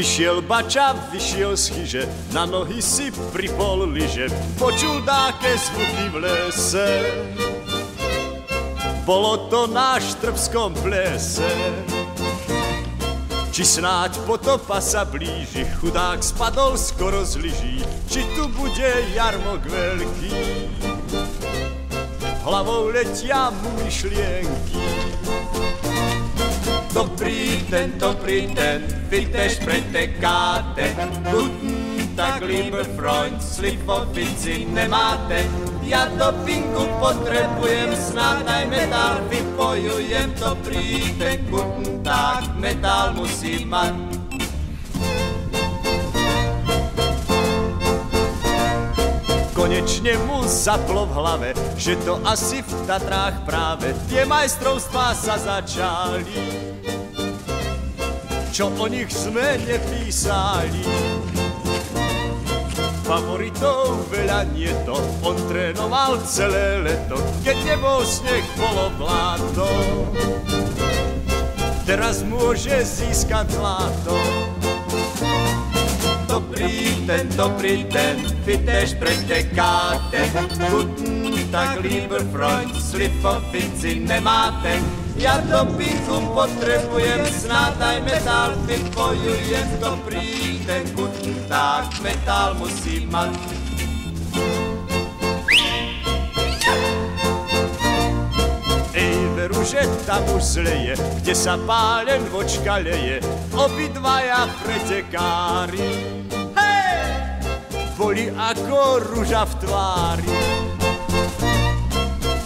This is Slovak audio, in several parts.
Vyšiel bača, vyšiel z chyže, na nohy si pripol lyže, počul dáke zvuky v lese. Bolo to na štrbskom plese. Či snáď potopa sa blíži, chudák spadol skoro z lyží, či tu bude jarmok veľký. Hlavou letia mu myšlienky, To prieten, to prieten, bitte sprete Karte. Guten Tag, lieber Freund, slipovici ne mate. Ja do pinku potrebujem, snadaj medal vypojujem. To prieten, guten Tag, medal musím mať. Konečne mu zaplo v hlave, že to asi v Tatrách práve tie majstrovstvá sa začali čo o nich sme nepísali. Favoritov veľa nie to, on trénoval celé leto, keď nebol sneh, bolo bláto. Teraz môže získať zlato. Dobrý ten, dobrý ten, vy tež pretekáte. Guten Tag, lieber Freund, slipovici nemáte. Ja do pichu potrebujem snad aj metal, vypojujem to príde guten tak metal musí mať. Že tam už zleje, kde sa pálen vočka leje, obidvaja pretekári. Boli ako rúža v tvári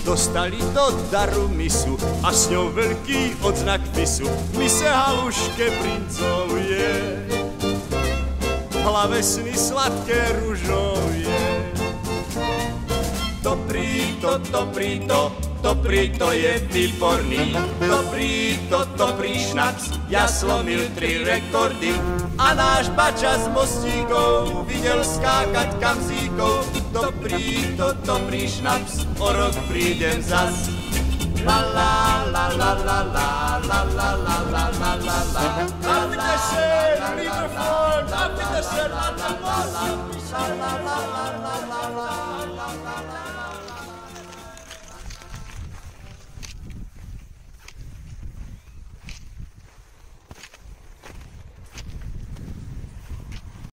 dostali do daru misu a s ňou veľký odznak pisu. Mise haluške princovie, hlave sny sladké ružovie. Dobrý to, dobrý to, dobrý to je výborný, dobrý to, dobrý šnac, ja slomil tri rekordy a náš bača z mostíkov videl skákať kamzíkov, dobrý, to dobrý šnaps, o rok prídem zas. La la la la la la la la la la la la la Napite se, Liverpool, napite se, la la la la la la la la la la